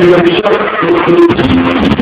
juga bisa